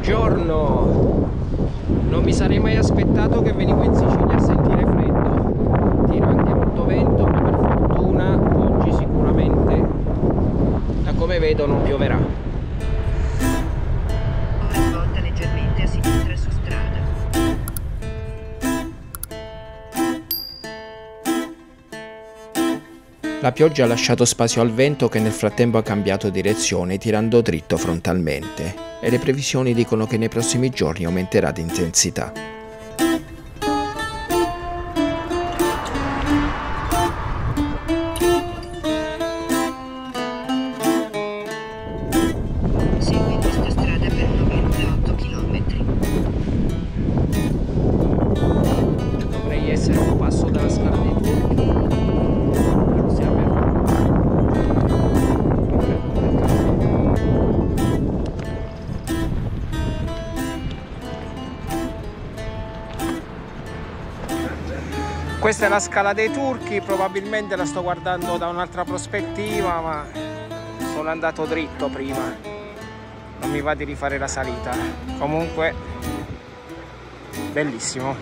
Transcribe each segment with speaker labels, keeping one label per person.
Speaker 1: Buongiorno! Non mi sarei mai aspettato che venivo in Sicilia a sentire freddo. Tira anche molto vento, ma per fortuna oggi sicuramente, da come vedo, non pioverà. La pioggia ha lasciato spazio al vento che nel frattempo ha cambiato direzione tirando dritto frontalmente e le previsioni dicono che nei prossimi giorni aumenterà di intensità.
Speaker 2: Questa
Speaker 1: è la scala dei turchi, probabilmente la sto guardando da un'altra prospettiva, ma sono andato dritto prima. Non mi va di rifare la salita. Comunque, bellissimo.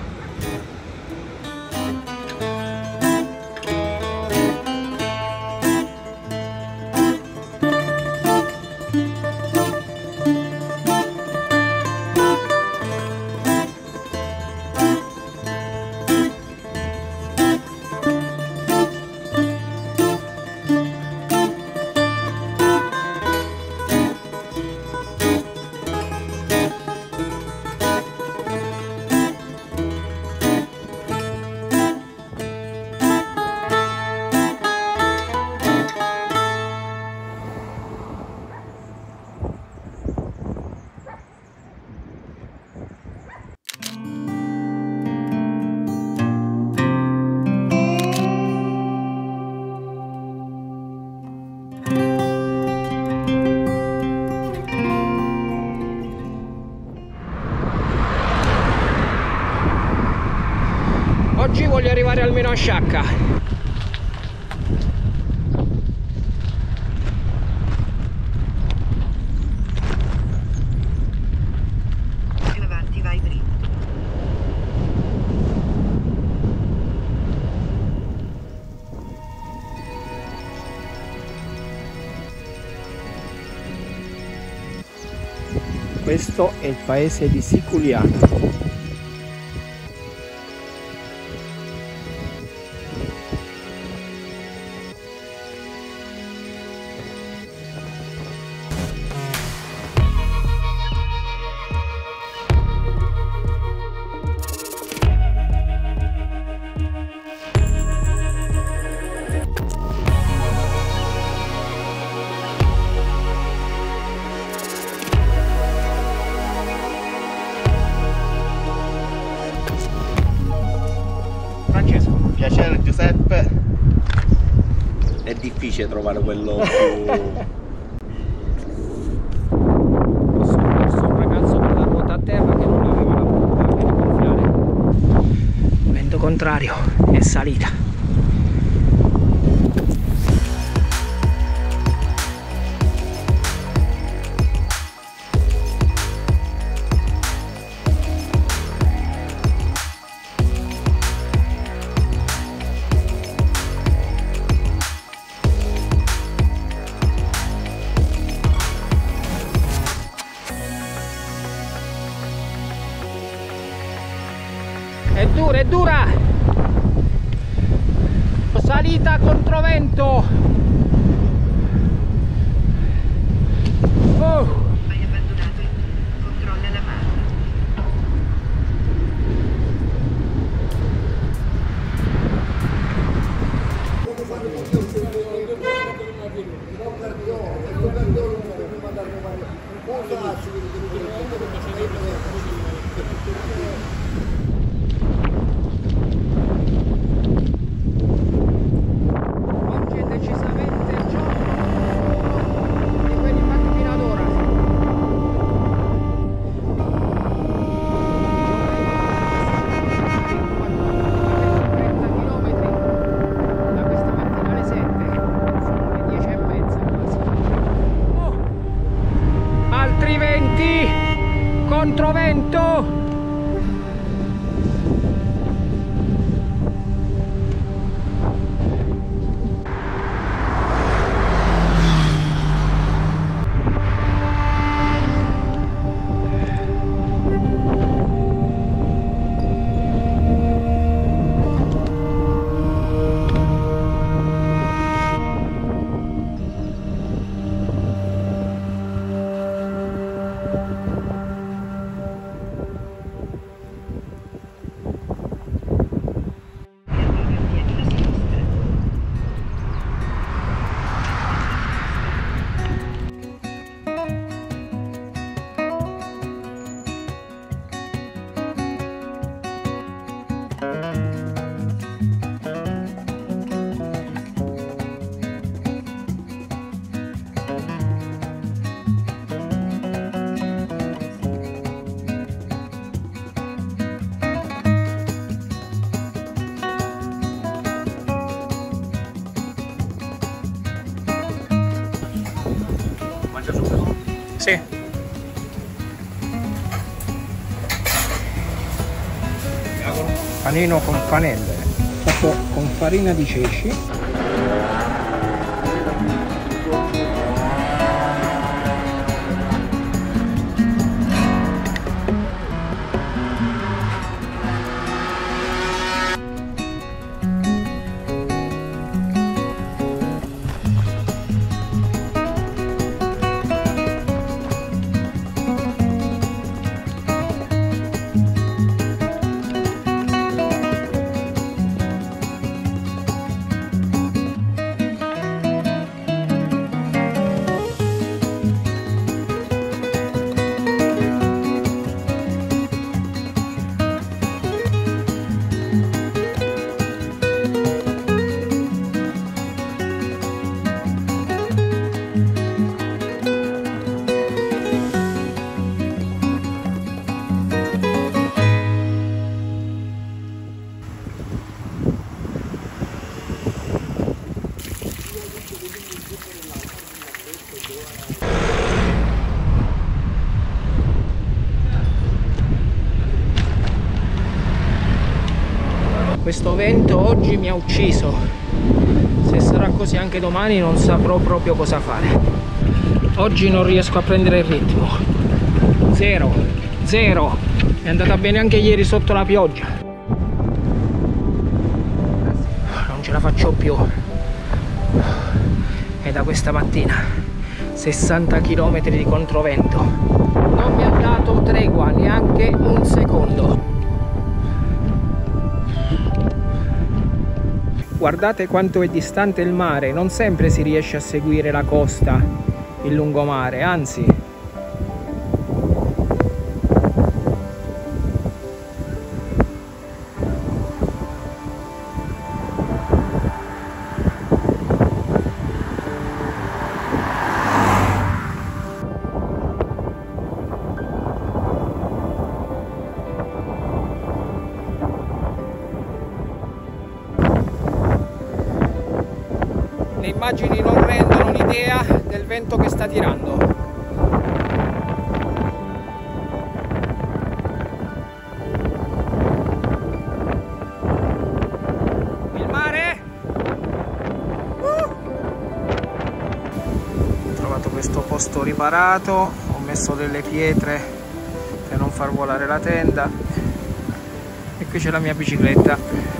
Speaker 1: Sciacca. Questo è il paese di Siculiano. pompa per gonfiare. Vento contrario e salita. È dura, è dura! Salita controvento! controvento. Sì. Panino con panelle, con farina di ceci. Questo vento oggi mi ha ucciso. Se sarà così anche domani non saprò proprio cosa fare. Oggi non riesco a prendere il ritmo. Zero, zero. È andata bene anche ieri sotto la pioggia. Non ce la faccio più. È da questa mattina. 60 km di controvento. Non mi ha dato tregua neanche un secondo. Guardate quanto è distante il mare, non sempre si riesce a seguire la costa, il lungomare, anzi immagini non rendono l'idea del vento che sta tirando. Il mare? Uh! Ho trovato questo posto riparato, ho messo delle pietre per non far volare la tenda e qui c'è la mia bicicletta